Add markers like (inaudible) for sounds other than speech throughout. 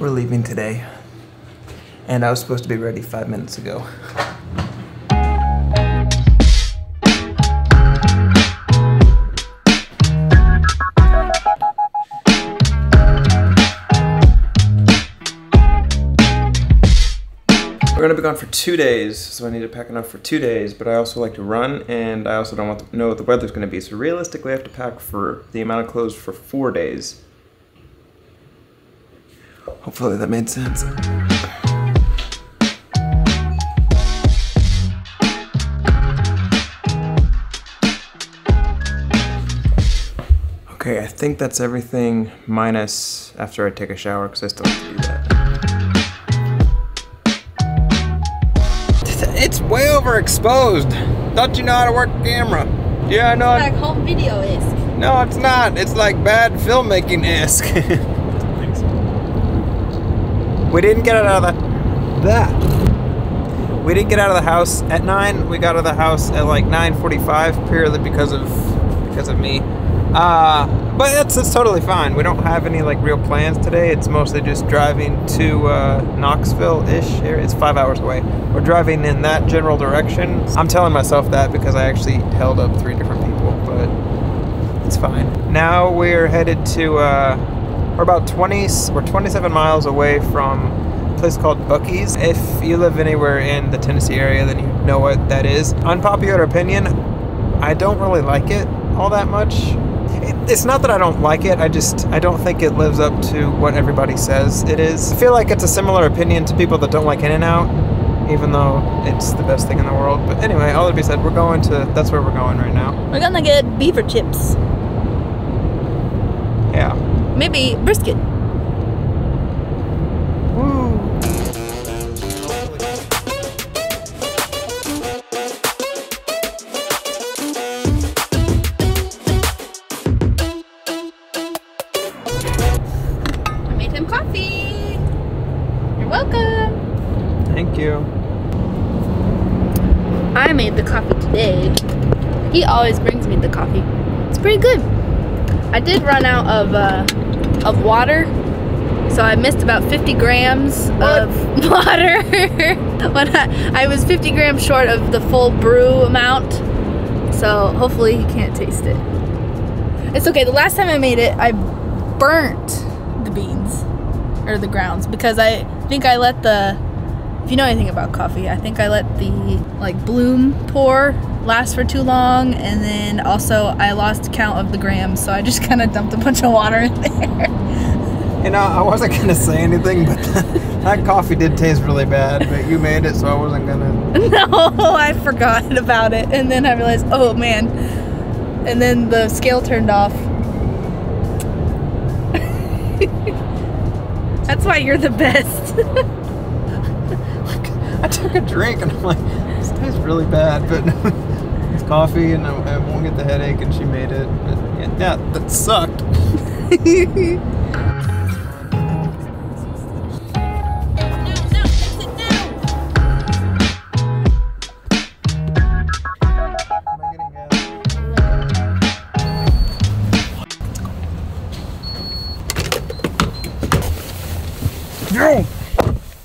We're leaving today. And I was supposed to be ready five minutes ago. Be gone for two days, so I need to pack enough for two days, but I also like to run, and I also don't want to know what the weather's gonna be, so realistically I have to pack for the amount of clothes for four days. Hopefully that made sense. Okay, I think that's everything minus after I take a shower because I still have to do that. Way overexposed. Don't you know how to work a camera? Yeah, I know. Like home video is. No, it's not. It's like bad filmmaking esque. (laughs) we didn't get out of the that. We didn't get out of the house at nine. We got out of the house at like nine forty-five, purely because of because of me. Uh, but it's it's totally fine. We don't have any like real plans today. It's mostly just driving to uh, Knoxville-ish area. It's five hours away. We're driving in that general direction. I'm telling myself that because I actually held up three different people, but it's fine. Now we're headed to. Uh, we're about 20. We're 27 miles away from a place called Buc-ee's. If you live anywhere in the Tennessee area, then you know what that is. Unpopular opinion. I don't really like it all that much it's not that I don't like it. I just I don't think it lives up to what everybody says it is. I feel like it's a similar opinion to people that don't like In-N-Out, even though it's the best thing in the world. But anyway, all that be said, we're going to. That's where we're going right now. We're gonna get beaver chips. Yeah. Maybe brisket. He always brings me the coffee. It's pretty good. I did run out of uh, of water, so I missed about 50 grams of (laughs) water. when I, I was 50 grams short of the full brew amount, so hopefully he can't taste it. It's okay. The last time I made it, I burnt the beans or the grounds because I think I let the if you know anything about coffee, I think I let the like bloom pour last for too long, and then also I lost count of the grams, so I just (laughs) kind of dumped a bunch of water in there. You know, I wasn't gonna say anything, but (laughs) that coffee did taste really bad. But you made it, so I wasn't gonna. (laughs) no, I forgot about it, and then I realized, oh man, and then the scale turned off. That's why you're the best. I took a drink and I'm like, this tastes really bad, but coffee and I, I won't get the headache. And she made it. Yeah, that sucked.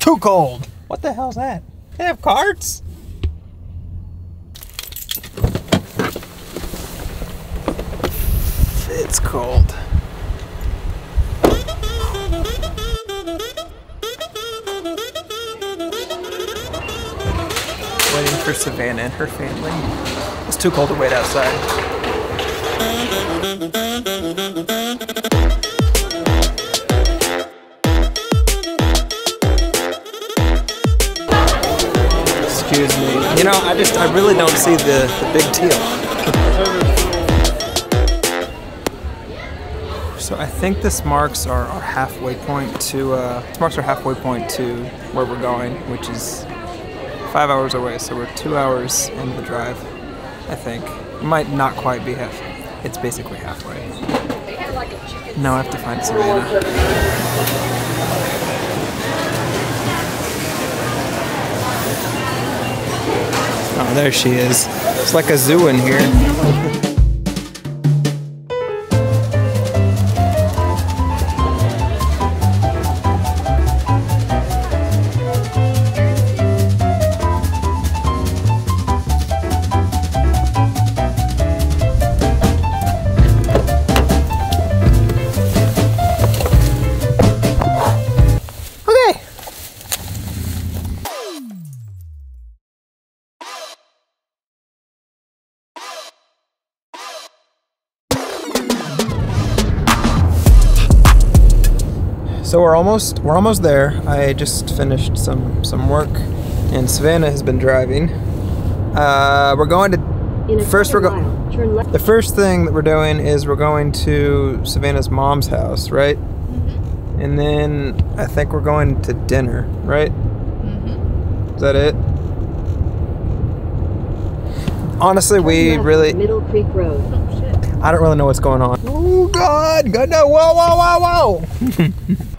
Too cold. What the hell's that? They have carts? It's cold. Waiting for Savannah and her family. It's too cold to wait outside. Excuse me. You know, I just, I really don't see the, the big deal. (laughs) think this marks our, our halfway point to, uh, this marks our halfway point to where we're going, which is five hours away. So we're two hours into the drive, I think. It might not quite be half. It's basically halfway. Now I have to find Savannah. Oh, there she is. It's like a zoo in here. (laughs) So we're almost we're almost there. I just finished some some work, and Savannah has been driving. Uh, we're going to In a First we're quarter go- mile, turn left. the first thing that we're doing is we're going to Savannah's mom's house, right? Mhm. And then I think we're going to dinner, right? Mhm. Is that it? Honestly, we really Middle Creek Road. Oh shit. I don't really know what's going on. Oh God! God no! Whoa! Whoa! Whoa! Whoa! (laughs)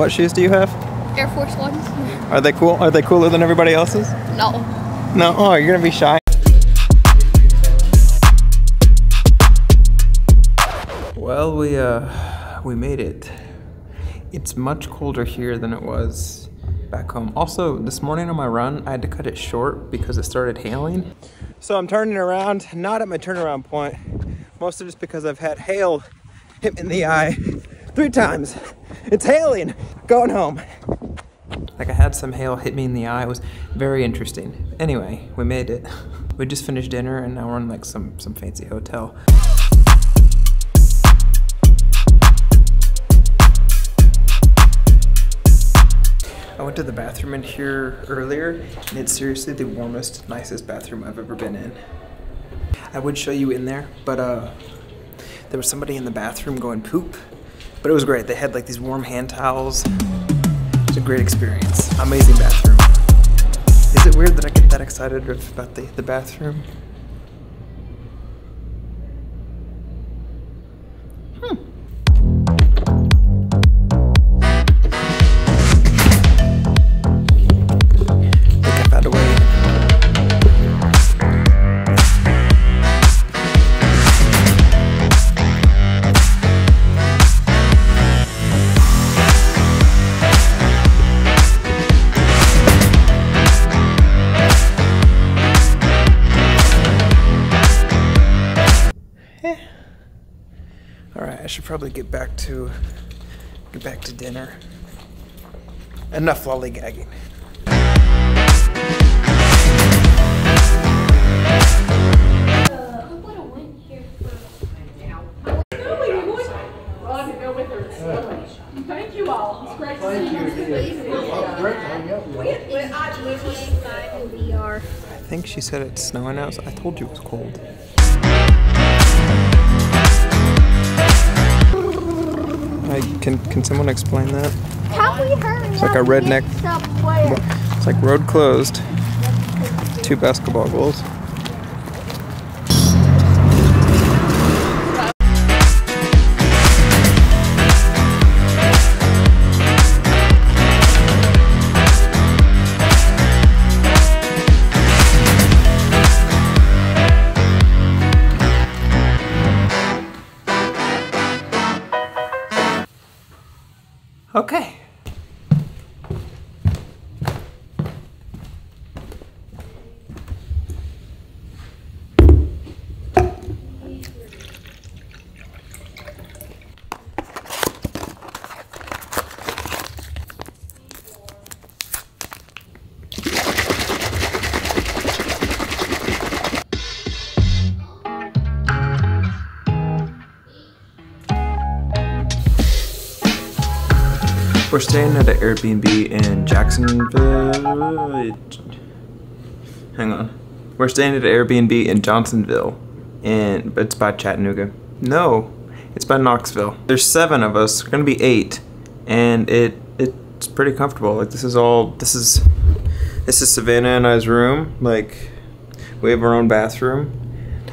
what shoes do you have? Air Force Ones? Are they cool? Are they cooler than everybody else's? No. No. Oh, you're gonna be shy. Well, we uh, we made it. It's much colder here than it was back home. Also, this morning on my run, I had to cut it short because it started hailing. So I'm turning around, not at my turnaround point, mostly just because I've had hail hit me in the eye three times. It's hailing. Going home. Like I had some hail hit me in the eye. It was very interesting. Anyway, we made it. We just finished dinner and now we're in like some some fancy hotel. I went to the bathroom in here earlier and it's seriously the warmest, nicest bathroom I've ever been in. I would show you in there, but uh there was somebody in the bathroom going poop. But it was great. They had like these warm hand towels. It was a great experience. Amazing bathroom. Is it weird that I get that excited about the, the bathroom? Probably get back to get back to dinner. Enough lollygagging. Thank you all. It's great to see you. I think she said it's snowing out. I told you it was cold. Can can someone explain that? How we hurry It's like a redneck- It's like road closed. Two basketball goals. Okay. We're staying at an Airbnb in Jacksonville. Hang on. We're staying at an Airbnb in Johnsonville, and it's by Chattanooga. No, it's by Knoxville. There's seven of us. Gonna be eight, and it it's pretty comfortable. Like this is all this is this is Savannah and I's room. Like we have our own bathroom.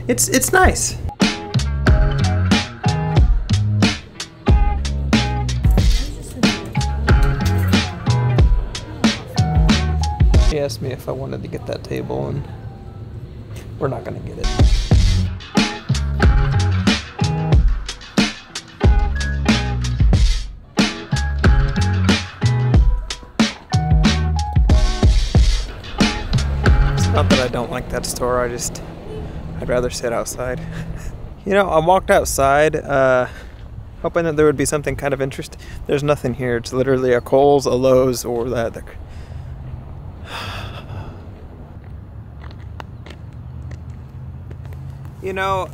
It's it's nice. Asked me if I wanted to get that table, and we're not gonna get it. It's not that I don't like that store, I just, I'd rather sit outside. (laughs) You know, I walked outside, uh, hoping that there would be something kind of interesting. There's nothing here. It's literally a Kohl's, a Lowe's, or that. the- You know,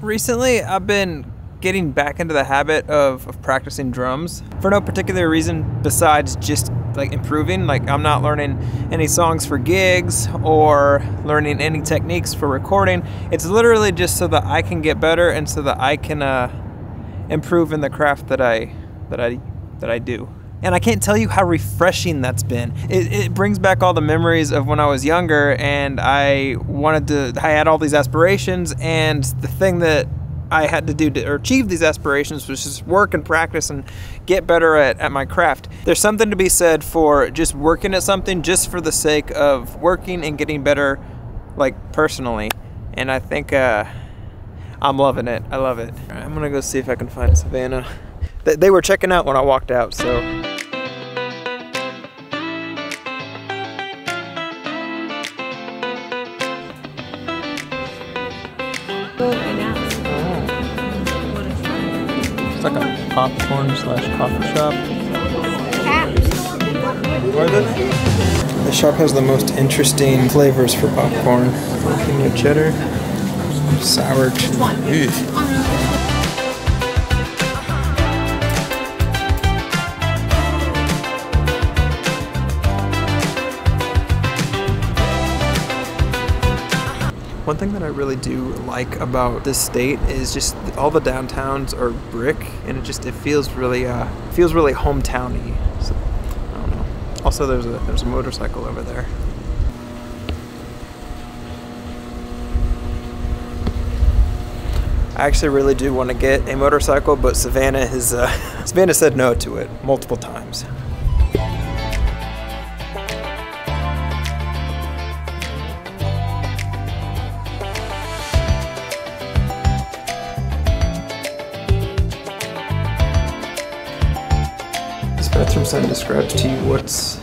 recently I've been getting back into the habit of, of practicing drums for no particular reason besides just like improving. Like, I'm not learning any songs for gigs or learning any techniques for recording. It's literally just so that I can get better and so that I can uh, improve in the craft that I that I that I do. And I can't tell you how refreshing that's been. It, it brings back all the memories of when I was younger and I wanted to, I had all these aspirations, and the thing that I had to do to achieve these aspirations was just work and practice and get better at, at my craft. There's something to be said for just working at something just for the sake of working and getting better, like personally. And I think uh, I'm loving it. I love it. I'm gonna go see if I can find Savannah. They were checking out when I walked out, so. Popcorn slash coffee shop. The? The shop has the most interesting flavors for popcorn. Jalapeno cheddar, sour thing that I really do like about this state is just all the downtowns are brick, and it just it feels really uh feels really hometowny. So, I don't know. Also, there's a there's a motorcycle over there. I actually really do want to get a motorcycle, but Savannah has uh, (laughs) Savannah said no to it multiple times. Sign describes to you what's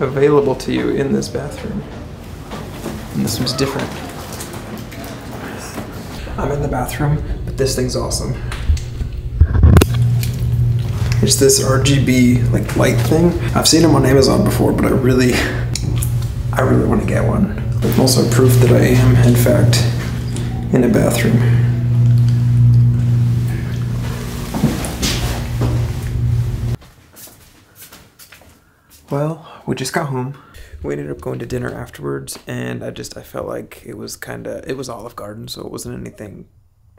available to you in this bathroom. And this was different. I'm in the bathroom, but this thing's awesome. It's this RGB like light thing. I've seen them on Amazon before, but I really, I really want to get one. Also proof that I am, in fact, in a bathroom. We just got home. We ended up going to dinner afterwards, and I just I felt like it was kind of it was Olive Garden, so it wasn't anything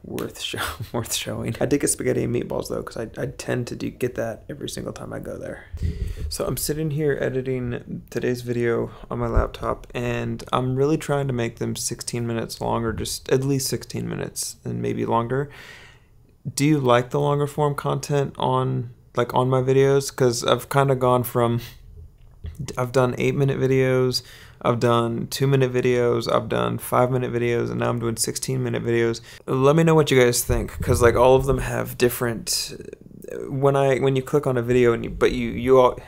worth show, (laughs) worth showing. I did get spaghetti and meatballs though, because I, I tend to do, get that every single time I go there. So I'm sitting here editing today's video on my laptop, and I'm really trying to make them 16 minutes longer, just at least 16 minutes, and maybe longer. Do you like the longer form content on like on my videos? Because I've kind of gone from I've done eight minute videos, I've done two minute videos, I've done five minute videos, and now I'm doing 16 minute videos. Let me know what you guys think, because like all of them have different. When I when you click on a video and you but you you all.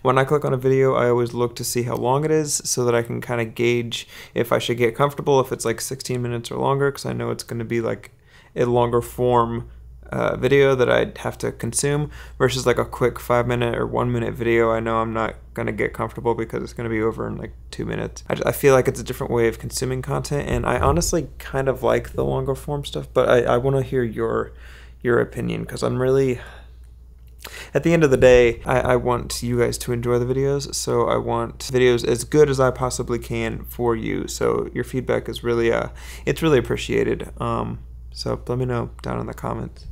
When I click on a video, I always look to see how long it is so that I can kind of gauge if I should get comfortable if it's like 16 minutes or longer because I know it's going to be like a longer form uh, video that I'd have to consume versus like a quick five minute or one minute video. I know I'm not gonna get comfortable because it's gonna be over in like two minutes. I, I feel like it's a different way of consuming content, and I honestly kind of like the longer form stuff. But I, I want to hear your your opinion because I'm really at the end of the day, I, I want you guys to enjoy the videos, so I want videos as good as I possibly can for you. So your feedback is really, uh, it's really appreciated. Um, so let me know down in the comments.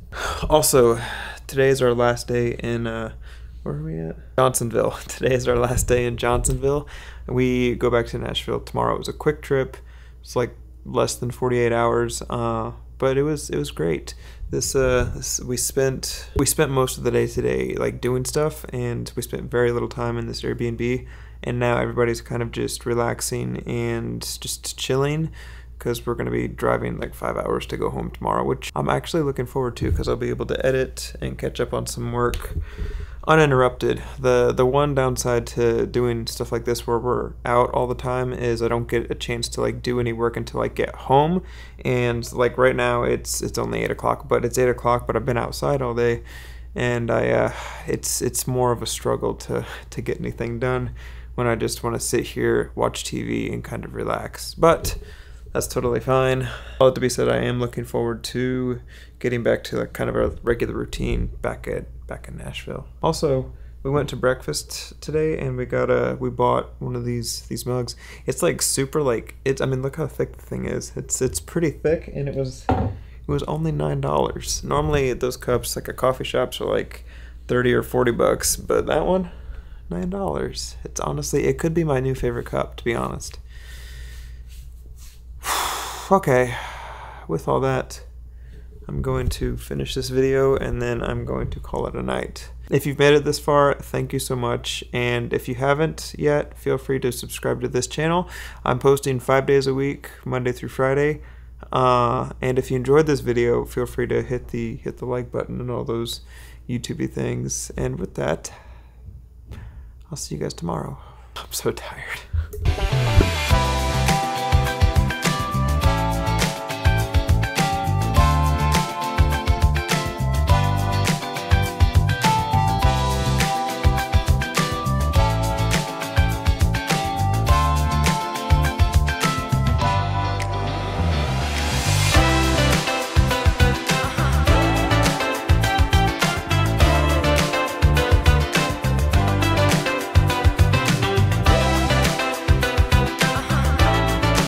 Also, today is our last day in, uh, where are we at? Johnsonville. (laughs) Today is our last day in Johnsonville. We go back to Nashville tomorrow. It was a quick trip. It's like less than 48 hours. Uh, but it was it was great. This uh this, we spent we spent most of the day today like doing stuff and we spent very little time in this Airbnb and now everybody's kind of just relaxing and just chilling because we're going to be driving like five hours to go home tomorrow, which I'm actually looking forward to because I'll be able to edit and catch up on some work uninterrupted. The the one downside to doing stuff like this where we're out all the time is I don't get a chance to like do any work until I get home. And like right now it's it's only eight o'clock, but it's eight o'clock, but I've been outside all day and I uh, it's it's more of a struggle to to get anything done when I just want to sit here, watch TV and kind of relax. But that's totally fine. All to be said, I am looking forward to getting back to like kind of a regular routine back at back in Nashville. Also, we went to breakfast today and we got a we bought one of these these mugs. It's like super like it's I mean look how thick the thing is. It's it's pretty thick and it was it was only nine dollars. Normally those cups like a coffee shops are like thirty or forty bucks, but that one nine dollars. It's honestly it could be my new favorite cup to be honest. Okay, with all that I'm going to finish this video and then I'm going to call it a night. If you've made it this far, thank you so much. And if you haven't yet, feel free to subscribe to this channel. I'm posting five days a week, Monday through Friday. Uh, and if you enjoyed this video, feel free to hit the hit the like button and all those YouTubey things. And with that, I'll see you guys tomorrow. I'm so tired. (laughs)